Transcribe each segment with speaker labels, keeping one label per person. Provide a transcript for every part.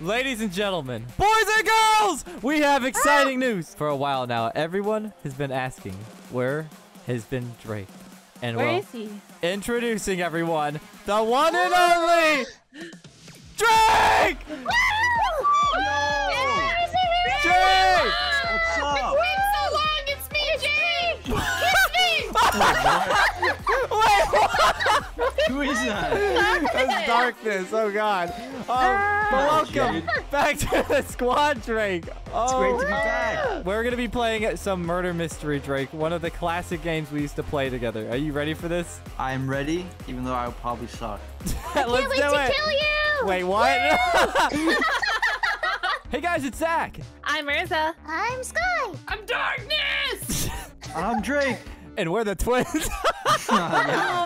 Speaker 1: Ladies and gentlemen, boys and girls, we have exciting news. For a while now, everyone has been asking, where has been Drake? And
Speaker 2: Where
Speaker 1: well,
Speaker 2: is he?
Speaker 1: introducing everyone, the one and only Drake! Drake!
Speaker 3: What's up?
Speaker 4: Wait so long, it's me, Jay! Kiss me!
Speaker 1: Wait, what?
Speaker 3: Who is that?
Speaker 1: That's darkness. Oh God. Um, but welcome back to the squad, Drake. Oh,
Speaker 3: It's great to be back.
Speaker 1: We're gonna be playing some murder mystery, Drake. One of the classic games we used to play together. Are you ready for this?
Speaker 3: I'm ready, even though I would probably suck.
Speaker 1: Let's
Speaker 4: Can't wait
Speaker 1: do
Speaker 4: to
Speaker 1: it.
Speaker 4: kill you!
Speaker 1: Wait, what? hey guys, it's Zach.
Speaker 2: I'm Urza.
Speaker 4: I'm Sky!
Speaker 5: I'm darkness!
Speaker 3: I'm Drake.
Speaker 1: And we're the twins.
Speaker 3: Yeah,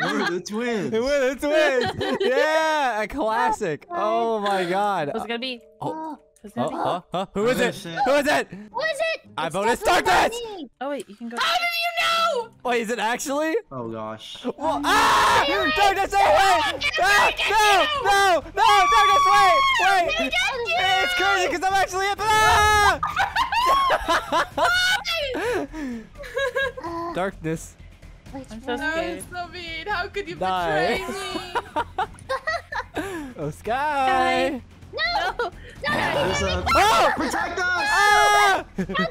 Speaker 3: We're the twins.
Speaker 1: we're the twins. Yeah, a classic. Oh my God.
Speaker 2: Who's it gonna be?
Speaker 1: Oh.
Speaker 2: Who's it
Speaker 1: Oh,
Speaker 2: gonna be?
Speaker 1: oh, oh, who is it? Who is it?
Speaker 4: What is it?
Speaker 1: I
Speaker 4: It's
Speaker 1: voted
Speaker 4: definitely
Speaker 1: Darkness!
Speaker 2: Oh wait, you can go.
Speaker 5: How did you know?
Speaker 1: Wait, is it actually?
Speaker 3: Oh gosh.
Speaker 1: Well, ah! Darkness, no, wait! Ah, no, no, no, Darkness, wait, wait! It's crazy because I'm actually it, but ah!
Speaker 4: Uh,
Speaker 1: Darkness,
Speaker 4: wait,
Speaker 2: I'm so scared.
Speaker 5: was so mean. How could you
Speaker 1: Die.
Speaker 5: betray me?
Speaker 1: oh Sky!
Speaker 4: No! No!
Speaker 3: There's a...
Speaker 1: Oh!
Speaker 3: Protect us!
Speaker 1: Ah!
Speaker 4: How could you?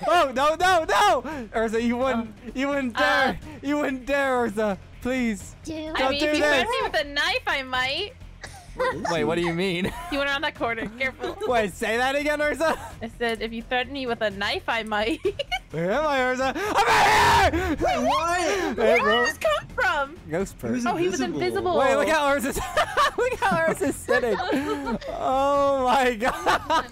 Speaker 1: Oh no, no, no! Urza, you wouldn't, you wouldn't
Speaker 2: Uh.
Speaker 1: dare, you wouldn't dare, Urza, please.
Speaker 4: Dude.
Speaker 1: Don't
Speaker 2: I mean,
Speaker 1: do
Speaker 2: if you
Speaker 1: this.
Speaker 2: threaten me with a knife, I might.
Speaker 3: Where is
Speaker 1: Wait, what do you mean?
Speaker 2: You went around that corner. Careful.
Speaker 1: Wait, say that again, Urza.
Speaker 2: I said, if you threaten me with a knife, I might.
Speaker 1: Where am I, Urza? I'm right here!
Speaker 3: Wait, what?
Speaker 1: Hey,
Speaker 2: Where
Speaker 1: bro.
Speaker 2: did this come from?
Speaker 1: Ghost person.
Speaker 3: was
Speaker 2: Oh, he was invisible.
Speaker 1: Wait, look how Urza's look how Urza's sitting. Oh my god.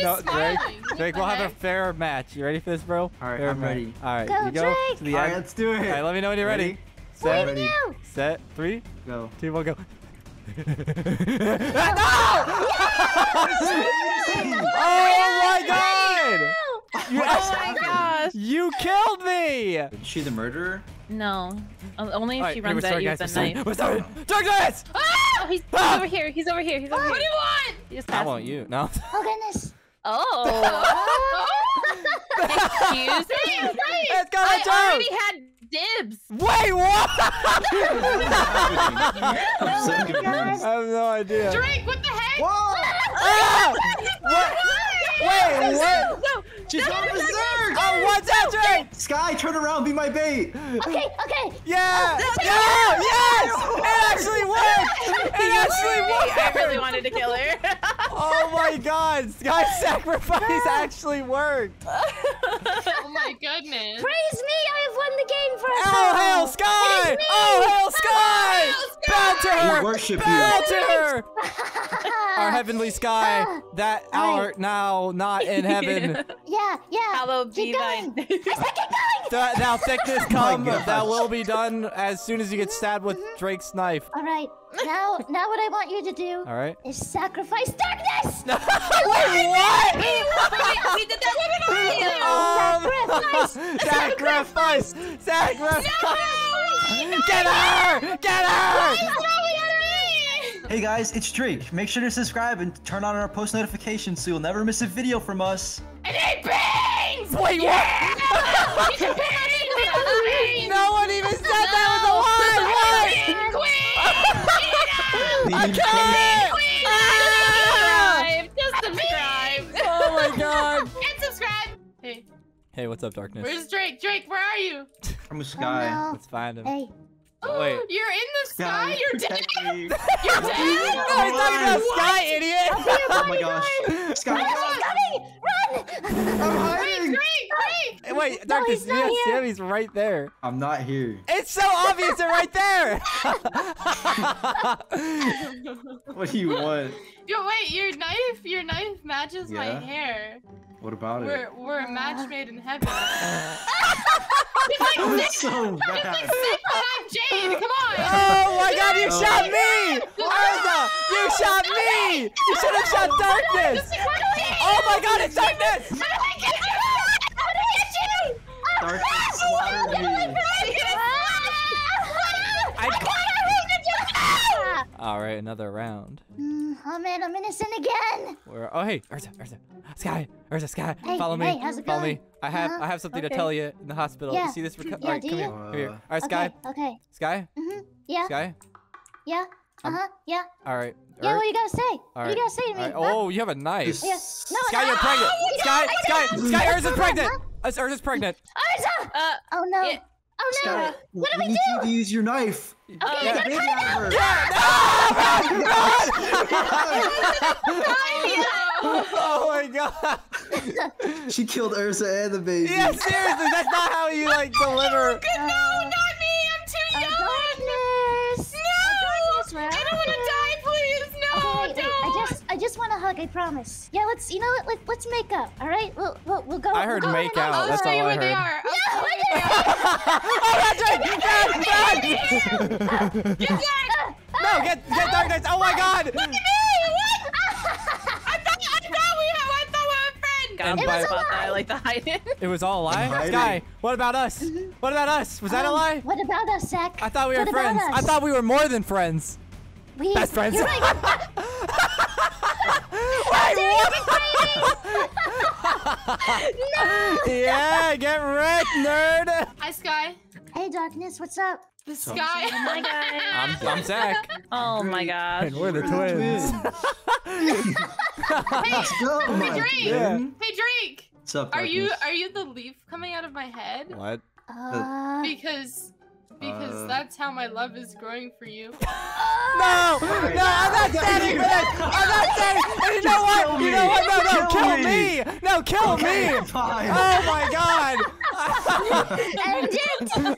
Speaker 1: No, Drake. Drake, we'll have a fair match. You ready for this, bro?
Speaker 3: All right,
Speaker 1: Fair
Speaker 3: I'm
Speaker 1: match.
Speaker 3: ready.
Speaker 1: All right,
Speaker 4: Go,
Speaker 1: you go
Speaker 4: Drake.
Speaker 1: to the
Speaker 3: All right,
Speaker 1: end.
Speaker 3: let's do it.
Speaker 1: All right, let me know when you're ready.
Speaker 3: Ready?
Speaker 1: Set,
Speaker 3: Ready.
Speaker 1: Set, three,
Speaker 3: Go.
Speaker 1: two, one, go. Oh my god! You,
Speaker 2: Oh my gosh.
Speaker 1: you killed me!
Speaker 3: Is she the murderer?
Speaker 2: No. Only if
Speaker 1: All right,
Speaker 2: she
Speaker 1: here, we're
Speaker 2: runs at you
Speaker 1: guys.
Speaker 2: with
Speaker 1: We're
Speaker 2: a
Speaker 1: starting.
Speaker 2: knife.
Speaker 1: We're starting. Darkness!
Speaker 2: Oh, he's, he's
Speaker 1: Ah!
Speaker 2: over here. He's over here. He's over
Speaker 5: What do you want?
Speaker 2: He just
Speaker 1: I want
Speaker 2: me.
Speaker 1: you. No.
Speaker 4: Oh, goodness.
Speaker 2: Oh. Excuse me.
Speaker 1: It's got
Speaker 2: I
Speaker 1: a
Speaker 2: already had dibs.
Speaker 1: Wait, what?
Speaker 3: I'm so
Speaker 4: Oh,
Speaker 3: confused.
Speaker 1: I have no idea.
Speaker 5: Drake, what the heck?
Speaker 3: Whoa!
Speaker 1: Ah! What? Wait, what?
Speaker 2: No.
Speaker 3: She's on berserk!
Speaker 1: Oh, what's that drink?
Speaker 3: Sky, turn around, be my bait!
Speaker 4: Okay, okay.
Speaker 1: Yeah! Yeah! Yes! It actually worked! It actually worked!
Speaker 2: I really wanted to kill her.
Speaker 1: Oh my god! Sky sacrifice actually worked!
Speaker 5: Oh my goodness.
Speaker 4: Praise me, I have won the game for us.
Speaker 1: Oh,
Speaker 4: all.
Speaker 1: hail Sky!
Speaker 4: Praise me.
Speaker 1: Oh, hail Sky! Bow to her!
Speaker 3: We worship you.
Speaker 1: Bow to her! Our heavenly Sky, ah, that
Speaker 4: All
Speaker 1: are now not in heaven.
Speaker 4: Yeah, yeah.
Speaker 2: Hallowed
Speaker 4: Keep
Speaker 2: be
Speaker 4: going. I said keep going.
Speaker 1: Th- Now thickness
Speaker 3: my
Speaker 1: come,
Speaker 3: gosh.
Speaker 1: that will be done as soon as you get mm-hmm. stabbed with mm-hmm. Drake's knife.
Speaker 4: All right. Now, now what I want you to do
Speaker 1: All right.
Speaker 4: is sacrifice darkness.
Speaker 1: Wait, what?
Speaker 2: we did that
Speaker 1: Um, sacrifice! Sacrifice! Get her! Get her!
Speaker 3: Hey guys, it's Drake. Make sure to subscribe and turn on our post notifications so you'll never miss a video from us.
Speaker 5: And it bangs!
Speaker 1: Wait, what? no one even said that was a lie!
Speaker 3: Leave
Speaker 1: I can't! Ah!
Speaker 2: Subscribe. Just subscribe.
Speaker 1: Oh my god!
Speaker 5: And subscribe! Hey,
Speaker 1: Hey, what's up, darkness?
Speaker 5: where's Drake? Drake, where are you?
Speaker 3: I'm a
Speaker 4: Oh,
Speaker 3: Sky.
Speaker 4: no.
Speaker 1: Let's find him.
Speaker 4: Hey, Oh,
Speaker 1: wait.
Speaker 5: You're in the sky? You're dead?
Speaker 3: me.
Speaker 5: You're dead?
Speaker 1: No, he's talking about Sky, idiot!
Speaker 3: Oh my gosh. Sky,
Speaker 4: he's coming! Run!
Speaker 3: I'm hiding!
Speaker 5: Drake, Drake!
Speaker 1: Wait, darkness,
Speaker 4: he's
Speaker 1: you
Speaker 4: not
Speaker 1: didn't see
Speaker 4: here.
Speaker 1: him? He's right there.
Speaker 3: I'm not here.
Speaker 1: It's so obvious they're right there!
Speaker 3: What do you want?
Speaker 5: Yo, wait, your knife, your knife matches my hair.
Speaker 3: What about it?
Speaker 5: We're, we're a match made in heaven.
Speaker 3: That was so bad.
Speaker 5: I'm Jade, come on!
Speaker 1: Oh my god, you
Speaker 3: Oh.
Speaker 1: shot me! Urza, you shot me! You should have shot darkness! Oh my god, it's darkness!
Speaker 3: Darkness slaughtered me.
Speaker 1: I, All right, another round.
Speaker 4: Mm, oh man, I'm innocent again.
Speaker 1: Where? Oh, hey, Urza, Urza, Sky, Urza, Sky,
Speaker 4: Hey,
Speaker 1: follow me,
Speaker 4: hey, how's it
Speaker 1: follow
Speaker 4: going?
Speaker 1: me. I have,
Speaker 4: Uh-huh,
Speaker 1: I have something to tell you in the hospital.
Speaker 4: Yeah.
Speaker 1: You see this? Reco-
Speaker 4: Yeah,
Speaker 1: All right,
Speaker 4: do
Speaker 1: come
Speaker 4: you?
Speaker 1: here, come here.
Speaker 3: Uh,
Speaker 1: All right, Sky,
Speaker 4: Okay. Okay.
Speaker 1: Sky,
Speaker 4: Mhm. Yeah.
Speaker 1: Sky.
Speaker 4: Yeah. Uh huh. Yeah.
Speaker 1: All right.
Speaker 4: Yeah.
Speaker 1: Ur-
Speaker 4: What you gotta say?
Speaker 1: all
Speaker 4: What
Speaker 1: right.
Speaker 4: you gotta say to me?
Speaker 1: right.
Speaker 4: huh?
Speaker 1: Oh, you have a knife.
Speaker 4: Yeah. No.
Speaker 1: Sky,
Speaker 4: no.
Speaker 1: you're pregnant.
Speaker 4: Oh,
Speaker 1: Sky,
Speaker 4: I
Speaker 1: Sky,
Speaker 4: got-
Speaker 1: Sky,
Speaker 4: I
Speaker 1: Urza's pregnant.
Speaker 4: huh?
Speaker 1: Us- Urza's pregnant.
Speaker 4: Urza!
Speaker 2: Uh,
Speaker 4: Oh no.
Speaker 2: yeah.
Speaker 4: Oh no.
Speaker 3: Sky,
Speaker 4: What do we
Speaker 3: need
Speaker 4: do?
Speaker 3: you to use your knife.
Speaker 4: Okay,
Speaker 1: Yeah.
Speaker 4: we gotta
Speaker 3: Baby
Speaker 4: cut it
Speaker 3: out
Speaker 4: out.
Speaker 1: oh my god.
Speaker 3: She killed Ursa and the baby.
Speaker 1: Yeah, seriously, that's not how you like oh, deliver.
Speaker 4: No, not me. I'm too young. Darkness. No. Darkness, I don't want to die, please. No, okay, don't. I just, want a hug. I promise. Yeah, let's, you know what? Let, let's make up. All right, we'll, we'll, we'll go.
Speaker 1: I heard
Speaker 4: we'll go
Speaker 1: make out, that's all I
Speaker 5: where they
Speaker 1: heard.
Speaker 5: are.
Speaker 4: No,
Speaker 5: show
Speaker 4: I
Speaker 5: you where
Speaker 1: oh, that's right. Run, run.
Speaker 4: Get back!
Speaker 1: No, get, get darkness. Oh my god.
Speaker 4: Look at me! What?
Speaker 5: I thought, I thought we had, I thought we were friends.
Speaker 2: God,
Speaker 1: It was
Speaker 2: about
Speaker 4: a
Speaker 2: that. I like to hide it.
Speaker 1: It was all a lie. Sky, what about us? What about us? Was that a
Speaker 4: Um,
Speaker 1: lie?
Speaker 4: What about us, Zach?
Speaker 1: I thought we were
Speaker 4: what
Speaker 1: friends. I thought we were more than friends.
Speaker 4: we,
Speaker 1: Best friends.
Speaker 4: You're right.
Speaker 1: Wait, what?
Speaker 4: no!
Speaker 1: yeah, get wrecked, nerd.
Speaker 5: Hi, Sky.
Speaker 4: Hey, Darkness, what's up?
Speaker 5: The
Speaker 3: So-
Speaker 5: Sky.
Speaker 2: Oh my god.
Speaker 1: I'm, I'm Zach.
Speaker 2: Oh my gosh.
Speaker 1: And we're the
Speaker 3: Twins.
Speaker 1: twins.
Speaker 3: Let's go, my
Speaker 5: Drake.
Speaker 1: Yeah.
Speaker 5: Hey, Drake.
Speaker 3: What's up,
Speaker 5: Are you are you the leaf coming out of my head?
Speaker 1: what?
Speaker 4: Uh,
Speaker 5: Because because
Speaker 3: Uh.
Speaker 5: that's how my love is growing for you.
Speaker 1: No! No, I'm not standing for this! I'm not standing! And you know what?
Speaker 3: Kill
Speaker 1: You know what? No, no,
Speaker 3: Kill
Speaker 1: kill
Speaker 3: me.
Speaker 1: me! No, kill
Speaker 3: Okay,
Speaker 1: me!
Speaker 3: fine.
Speaker 1: Oh my god!
Speaker 4: end it!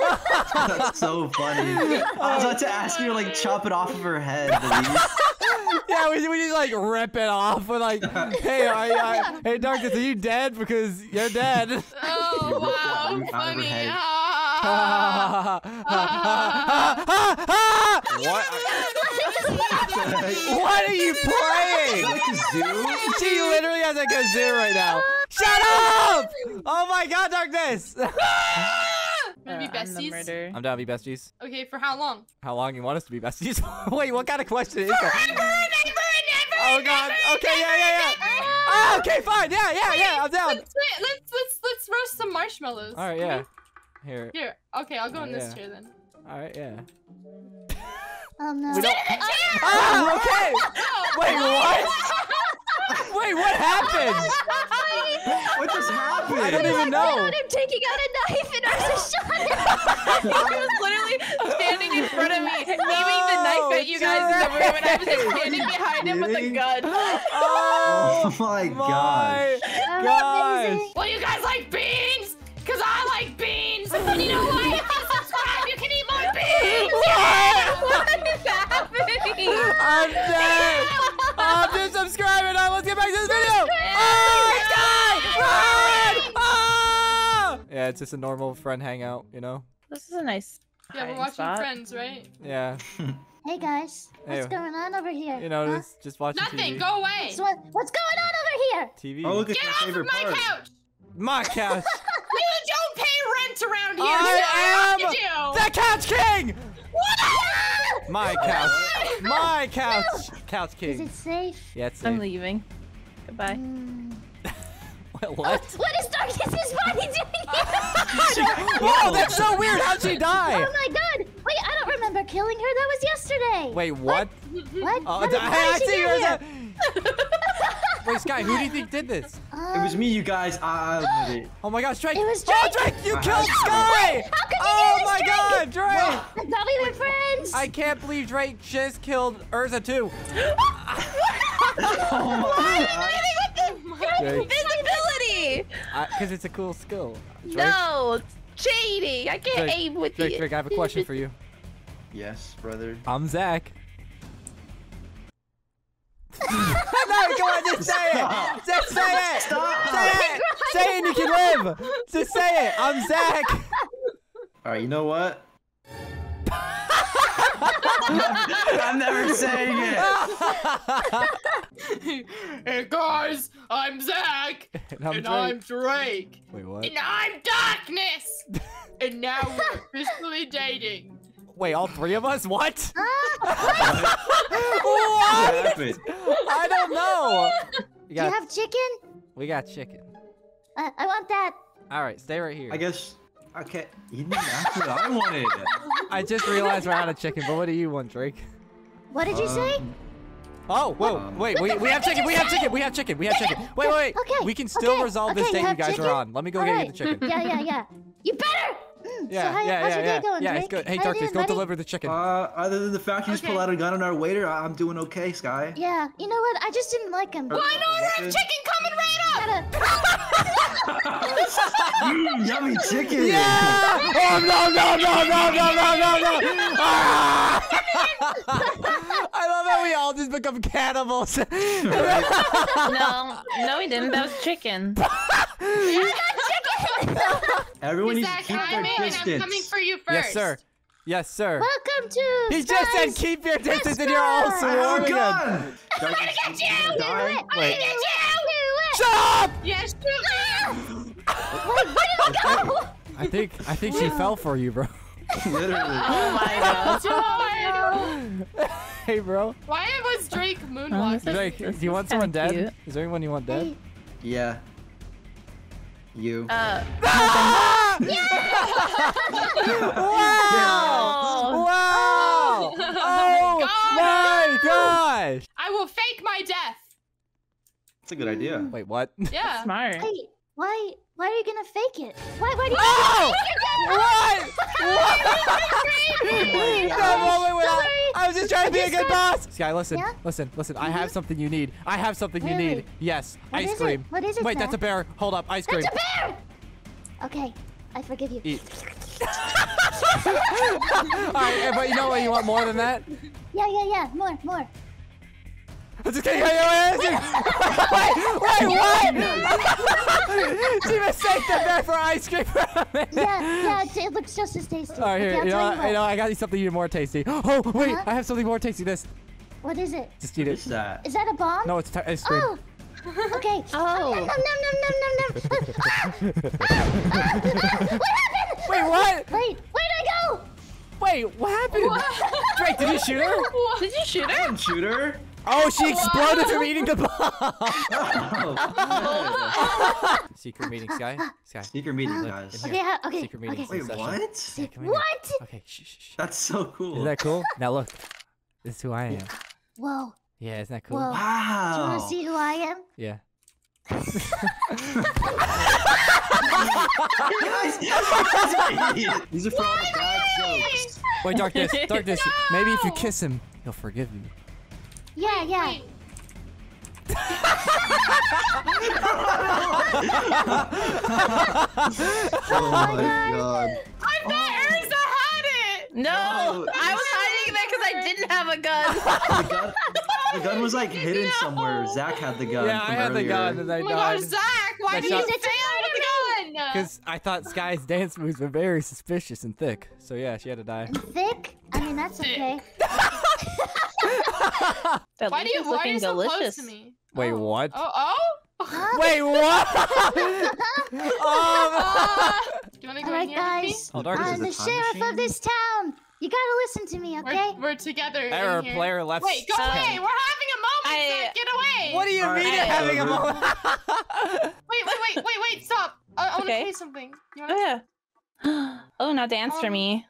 Speaker 3: That's so funny. I was about to ask you to like chop it off of her head,
Speaker 1: yeah, we, we just like rip it off. We're like, hey, I, I, hey, Darkness, are you dead? Because you're dead.
Speaker 5: Oh wow,
Speaker 3: of her
Speaker 5: funny.
Speaker 3: head.
Speaker 1: What? What are you playing?
Speaker 3: like a?
Speaker 1: She literally has a kazoo right now. Shut up! Oh my god, Darkness!
Speaker 5: Gonna be
Speaker 2: Uh, I'm the
Speaker 1: I'm down to be besties.
Speaker 5: Okay, for how long?
Speaker 1: How long you want us to be besties? Wait, what kind of question is that? Forever and ever and ever. Oh god. Okay, yeah, yeah, yeah. Oh, okay, fine. Yeah, yeah, yeah. I'm down.
Speaker 5: Let's let's let's let's roast some marshmallows.
Speaker 1: All right,
Speaker 5: Can
Speaker 1: yeah.
Speaker 5: We?
Speaker 1: Here.
Speaker 5: Here. Okay, I'll go in this
Speaker 1: Yeah.
Speaker 5: chair then.
Speaker 1: All right, yeah.
Speaker 4: Oh no.
Speaker 1: We don't. Ah, okay. Wait, what? Wait, what happened?
Speaker 3: What just happened?
Speaker 1: I don't even know.
Speaker 4: I'm taking out a knife and I was shot
Speaker 2: he was literally standing in front of me, aiming the knife at you guys in the room, and I was just standing behind him with a gun.
Speaker 1: Oh
Speaker 3: Oh my gosh.
Speaker 1: my gosh.
Speaker 5: Well, you guys like beans? Cause I like beans. And you know what? If you subscribe, you can eat more beans.
Speaker 1: What?
Speaker 2: what is happening?
Speaker 1: I'm dead. I'm just subscribing now. Let's get back to this video. Oh, Sky! Run! Ah! Yeah, it's just a normal friend hangout, you know?
Speaker 2: This is a nice.
Speaker 5: Yeah, we're watching
Speaker 2: spot.
Speaker 5: Friends, right?
Speaker 1: Yeah.
Speaker 4: Hey guys, what's
Speaker 1: Hey.
Speaker 4: going on over here?
Speaker 1: You know,
Speaker 4: Huh?
Speaker 1: just, just watching
Speaker 5: Nothing.
Speaker 1: TV.
Speaker 5: Go away.
Speaker 4: So what, what's going on over here?
Speaker 1: TV.
Speaker 3: Oh, look at
Speaker 5: Get
Speaker 3: your
Speaker 5: off of my
Speaker 3: part.
Speaker 5: couch.
Speaker 1: My couch.
Speaker 5: You don't pay rent around here.
Speaker 1: I am
Speaker 5: you
Speaker 1: the Couch King!
Speaker 5: What?
Speaker 1: My couch. My couch. Couch king.
Speaker 4: Is it safe?
Speaker 1: Yeah, it's safe.
Speaker 2: I'm leaving. Goodbye.
Speaker 4: Hmm.
Speaker 1: what?
Speaker 4: What is Darkness's body doing here?
Speaker 1: Whoa, that's so weird. How'd she die?
Speaker 4: Oh my god! Wait, I don't remember killing her. That was yesterday.
Speaker 1: Wait, what?
Speaker 4: What?
Speaker 1: Oh,
Speaker 4: How did-
Speaker 1: I see you.
Speaker 4: get
Speaker 1: There's
Speaker 4: here?
Speaker 1: a- Wait, Sky, who do you think did this?
Speaker 3: It was
Speaker 4: Um,
Speaker 3: me, you guys. I I admit it.
Speaker 1: Oh my gosh, Drake!
Speaker 4: It was
Speaker 1: Oh,
Speaker 4: Drake!
Speaker 1: Drake, you
Speaker 3: I
Speaker 1: killed
Speaker 3: have-
Speaker 1: Sky!
Speaker 4: How could you
Speaker 1: oh
Speaker 4: do
Speaker 1: my
Speaker 4: this,
Speaker 1: god, Drake!
Speaker 4: I thought we were friends.
Speaker 1: I can't believe Drake just killed Urza too.
Speaker 3: Oh my god.
Speaker 1: Drake,
Speaker 2: Invisibility!
Speaker 1: because it's a cool skill. Drake,
Speaker 2: No, it's cheating. I can't
Speaker 1: Drake,
Speaker 2: aim with
Speaker 1: Drake,
Speaker 2: the.
Speaker 1: Drake, I have a question for you.
Speaker 3: Yes, brother.
Speaker 1: I'm Zach. Say it. Just say it.
Speaker 3: Stop.
Speaker 1: Say it. Say it and you can live. Just say it. I'm Zach.
Speaker 3: All right, you know what? I'm never saying it.
Speaker 5: hey guys, I'm Zach,
Speaker 1: And I'm
Speaker 5: and
Speaker 1: Drake.
Speaker 5: I'm Drake,
Speaker 1: Wait, what?
Speaker 5: and I'm Darkness, and now we're officially dating.
Speaker 1: Wait, all three of us? What? What?
Speaker 3: What happened?
Speaker 1: I don't know. You
Speaker 4: Do you have chicken?
Speaker 1: we got chicken.
Speaker 4: Uh, I want that.
Speaker 1: All right, stay right here.
Speaker 3: I guess. Okay. You didn't ask what I wanted.
Speaker 1: I just realized we're out of chicken, but what do you want, Drake?
Speaker 4: What did you say?
Speaker 3: Um,
Speaker 1: Oh, whoa,
Speaker 3: Um,
Speaker 1: wait, we, we have chicken, we have chicken, we have chicken, we have chicken. Wait, wait, wait.
Speaker 4: Okay,
Speaker 1: We can still
Speaker 4: okay,
Speaker 1: resolve this
Speaker 4: okay,
Speaker 1: date
Speaker 4: you
Speaker 1: you guys
Speaker 4: chicken?
Speaker 1: are on. Let me go get you the chicken.
Speaker 4: Yeah, yeah, yeah. You better.
Speaker 1: Yeah,
Speaker 4: so how,
Speaker 1: yeah,
Speaker 4: how's
Speaker 1: yeah,
Speaker 4: your
Speaker 1: yeah.
Speaker 4: day going,
Speaker 1: yeah,
Speaker 4: Drake?
Speaker 1: it's good. Hey,
Speaker 4: How you
Speaker 1: Darkness,
Speaker 4: doing,
Speaker 1: go
Speaker 4: buddy?
Speaker 1: deliver the chicken.
Speaker 3: uh, other than the fact you just
Speaker 5: Okay.
Speaker 3: pulled out a gun on our waiter, I- I'm doing okay, Sky.
Speaker 4: Yeah, you know what? I just didn't like him.
Speaker 3: Why
Speaker 5: I know I chicken coming right up.
Speaker 3: Mm, yummy chicken.
Speaker 1: Yeah! Oh no no no no no no no no! Ah! I love how we all just become cannibals.
Speaker 2: No, no, he didn't. That was chicken.
Speaker 3: Everyone needs to
Speaker 5: Zach,
Speaker 3: keep
Speaker 5: I'm
Speaker 3: their
Speaker 5: in, and I'm
Speaker 3: distance.
Speaker 5: coming for you first.
Speaker 1: yes, sir. Yes, sir.
Speaker 4: Welcome to.
Speaker 1: He just said keep your distance, and you're all
Speaker 4: Sky.
Speaker 3: I have a
Speaker 1: swarming him.
Speaker 3: gun. I'm gonna
Speaker 5: get you!
Speaker 3: Die.
Speaker 1: Wait.
Speaker 4: Do it.
Speaker 1: Shut up!
Speaker 5: Yes, shoot me.
Speaker 1: I think I think she fell for you, bro.
Speaker 3: Literally.
Speaker 2: Oh my god.
Speaker 1: hey, bro.
Speaker 5: Why was Drake moonwalking?
Speaker 1: Drake, do you want someone dead?
Speaker 2: cute.
Speaker 1: Is there anyone you want dead?
Speaker 3: Yeah. You.
Speaker 2: Uh,
Speaker 1: Ah!
Speaker 2: oh.
Speaker 1: Wow! Oh
Speaker 5: God.
Speaker 1: my gosh!
Speaker 5: I will fake my death.
Speaker 3: That's a good idea.
Speaker 1: Wait, what?
Speaker 5: Yeah.
Speaker 2: Smart.
Speaker 4: Wait, why? Why are you gonna fake it? Why? Why do you?
Speaker 1: Oh!
Speaker 4: Fake
Speaker 1: What?
Speaker 4: it?
Speaker 1: no, wait, wait, wait. I. I was just trying to be a good boss. Sky, listen,
Speaker 4: Yeah?
Speaker 1: listen, listen. I have mm-hmm. something you need. I have something you
Speaker 4: Really?
Speaker 1: need. Yes,
Speaker 4: What
Speaker 1: ice
Speaker 4: is it?
Speaker 1: cream.
Speaker 4: What is it,
Speaker 1: Wait, that's a bear. Hold up, ice cream.
Speaker 4: That's a bear. Okay, I forgive you.
Speaker 1: Eat. All right, but you know what? You want more than that?
Speaker 4: Yeah, yeah, yeah. More, more.
Speaker 1: I'm just kidding. Wait, wait, wait, what? she mistaked the bear for ice cream for a minute.
Speaker 4: Yeah, yeah. It, it looks just as tasty.
Speaker 1: All right, here,
Speaker 4: I'll
Speaker 1: you know,
Speaker 4: you
Speaker 1: you know, I got you something even more tasty. Oh, wait,
Speaker 4: Uh-huh.
Speaker 1: I have something more tasty. This,
Speaker 4: What is it?
Speaker 1: just eat it.
Speaker 3: What is that?
Speaker 4: Is that a bomb?
Speaker 1: No, it's ice cream.
Speaker 4: Oh. Okay.
Speaker 2: Oh.
Speaker 4: Nom, nom, nom, nom, nom, nom. Ah, what happened?
Speaker 1: Wait, what?
Speaker 4: Wait, where'd I go?
Speaker 1: Wait, what happened? Drake, did you shoot her?
Speaker 2: Did you shoot her?
Speaker 3: Shooter?
Speaker 1: Oh, she exploded from eating the bomb.
Speaker 3: Oh.
Speaker 1: Secret meeting, Sky. Sky.
Speaker 3: Secret meeting,
Speaker 1: Look,
Speaker 3: guys.
Speaker 1: in.
Speaker 4: Okay, okay,
Speaker 1: Secret meeting.
Speaker 4: okay.
Speaker 3: Wait,
Speaker 1: session.
Speaker 3: what?
Speaker 1: Yeah, come in here.
Speaker 4: What?
Speaker 1: Okay, shh, shh, shh.
Speaker 3: That's so cool.
Speaker 1: Isn't that cool? Now look, this is who I am.
Speaker 4: Whoa.
Speaker 1: Yeah, isn't that cool?
Speaker 4: Whoa. Do you want to see who I am?
Speaker 1: Yeah.
Speaker 3: These are for all bad jokes.
Speaker 1: Wait, darkness, darkness. Maybe if you kiss him, he'll forgive you.
Speaker 4: Yeah, yeah.
Speaker 5: Wait,
Speaker 3: Oh my god.
Speaker 5: I thought oh. Urza had it.
Speaker 2: No,
Speaker 3: No,
Speaker 2: I was hiding there because I didn't have a gun.
Speaker 3: The gun, the gun was like hidden somewhere. Zach had the gun.
Speaker 1: yeah, I
Speaker 3: from
Speaker 1: had the
Speaker 3: earlier.
Speaker 1: gun and I
Speaker 5: Oh my gosh,
Speaker 1: died.
Speaker 5: Zach, why did you
Speaker 1: not-
Speaker 5: fail with the gun?
Speaker 1: Because I thought Sky's dance moves were very suspicious and thick. So yeah, she had to die.
Speaker 4: Thick? I mean, that's
Speaker 5: Thick.
Speaker 4: okay.
Speaker 2: That
Speaker 5: Why do you
Speaker 2: is
Speaker 5: why are
Speaker 2: looking
Speaker 5: you so
Speaker 2: delicious.
Speaker 5: close to me?
Speaker 1: Wait,
Speaker 5: oh.
Speaker 1: what?
Speaker 5: Oh, oh?
Speaker 1: Wait, what? um,
Speaker 5: Uh, do you want to go
Speaker 4: All right,
Speaker 5: in here with me?
Speaker 4: guys.
Speaker 1: Oh,
Speaker 4: I'm the sheriff
Speaker 3: machine?
Speaker 4: of this town. You gotta listen to me, okay?
Speaker 5: We're, we're together. in
Speaker 1: error,
Speaker 5: here.
Speaker 1: player left.
Speaker 5: Wait, go away! We're having a moment,
Speaker 2: I-
Speaker 5: Zach. Get away!
Speaker 1: What do you
Speaker 3: Alright,
Speaker 1: mean you're
Speaker 2: I-
Speaker 1: having a moment?
Speaker 5: Wait, wait, wait, wait, wait! Stop! I, I want to
Speaker 2: Okay.
Speaker 5: play something. You
Speaker 2: Oh
Speaker 5: want
Speaker 2: yeah. Oh, now dance for
Speaker 5: Um,
Speaker 2: me.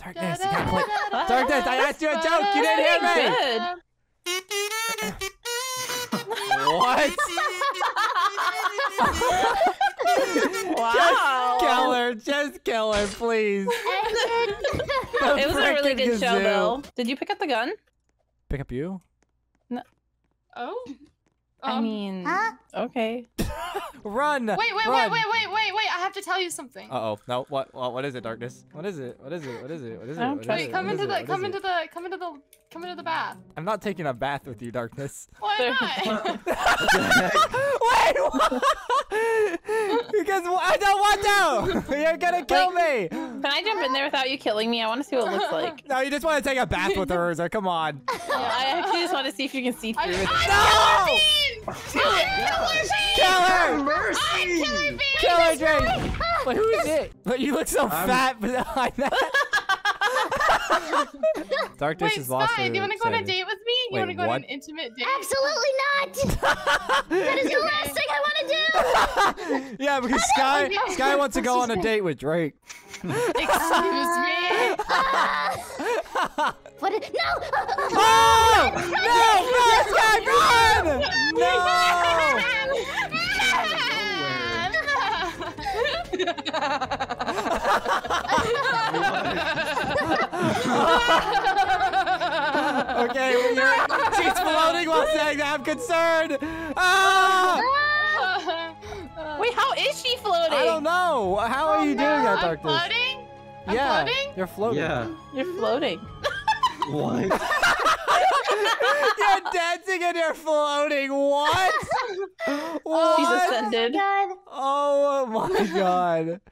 Speaker 1: Darkness, you gotta play. Darkness, I asked you a joke. You didn't hear me.
Speaker 2: Good.
Speaker 1: What?
Speaker 2: Wow.
Speaker 1: Just Kill her. Just kill her, please.
Speaker 2: It was a really
Speaker 1: frickin'
Speaker 2: good show, though. Did you pick up the gun?
Speaker 1: Pick up you? No.
Speaker 5: Oh?
Speaker 2: I
Speaker 5: Um,
Speaker 2: mean,
Speaker 4: Huh?
Speaker 2: okay.
Speaker 1: Run!
Speaker 5: Wait, wait,
Speaker 1: Run.
Speaker 5: wait, wait, wait, wait, wait! I have to tell you something.
Speaker 1: Uh oh. No. What? What? What is it? Darkness. What is it? What is it? What is it? What is it? What is
Speaker 2: wait,
Speaker 1: it?
Speaker 5: come
Speaker 1: what
Speaker 5: into the, come into the, come into the, come into the bath.
Speaker 1: I'm not taking a bath with you, Darkness.
Speaker 5: Why not?
Speaker 1: Wait. What? because I don't want to. You're gonna kill me.
Speaker 2: Can I jump in there without you killing me? I want to see what it looks like.
Speaker 1: No, you just want to take a bath with her, Urza. Come on.
Speaker 2: I actually just want to see if you can see
Speaker 5: I,
Speaker 2: through it.
Speaker 5: I
Speaker 1: No!
Speaker 5: Killer Bean!
Speaker 1: Kill her!
Speaker 3: Mercy!
Speaker 5: Killer Bean!
Speaker 1: Kill her, Drake. Wait, who is it? But you look so
Speaker 3: I'm-
Speaker 1: fat behind that. Darkness
Speaker 5: Wait,
Speaker 1: is lost.
Speaker 5: Sky, do you want to go on a date with me? You want to go on an intimate date?
Speaker 4: Absolutely not. that is the last thing I want to do.
Speaker 1: Yeah, because Sky
Speaker 4: no.
Speaker 1: Sky wants to go on a date with Drake.
Speaker 5: Excuse me.
Speaker 4: What? Is, no.
Speaker 1: Oh! No! Run, Sky, run! No! Okay, well, you're, she's floating while saying that. I'm concerned. Ah!
Speaker 2: Wait, how is she floating?
Speaker 1: I don't know. How are you doing that, Darkness?
Speaker 5: I'm floating? I'm
Speaker 1: yeah,
Speaker 5: floating?
Speaker 1: you're floating.
Speaker 3: Yeah.
Speaker 2: You're floating.
Speaker 3: What?
Speaker 1: You're dancing and you're floating. What? what?
Speaker 2: She's
Speaker 1: what?
Speaker 2: ascended.
Speaker 4: God.
Speaker 1: Oh my god.